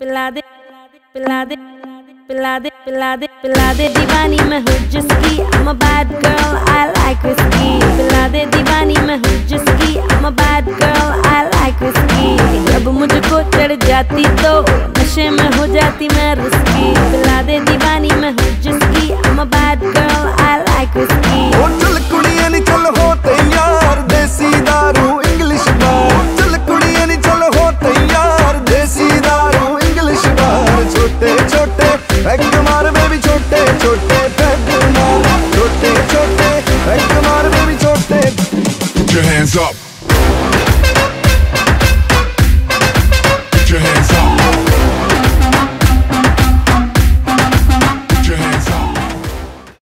पिला दे पिला दे पिला दे पिला दे, पिला दीवानी मैं हूँ जिसकी, I'm a bad girl, I like whiskey पिला दे, दीवानी मैं हूँ जिसकी, I'm a bad girl, I like whiskey जब मुझको चढ़ जाती तो नशे में हो जाती मैं रिस्की पिला दे, दीवानी मैं हूँ जिसकी छोटे छोटे पैग मार छोटे छोटे पैग मार बेबी छोटे Put your hands up.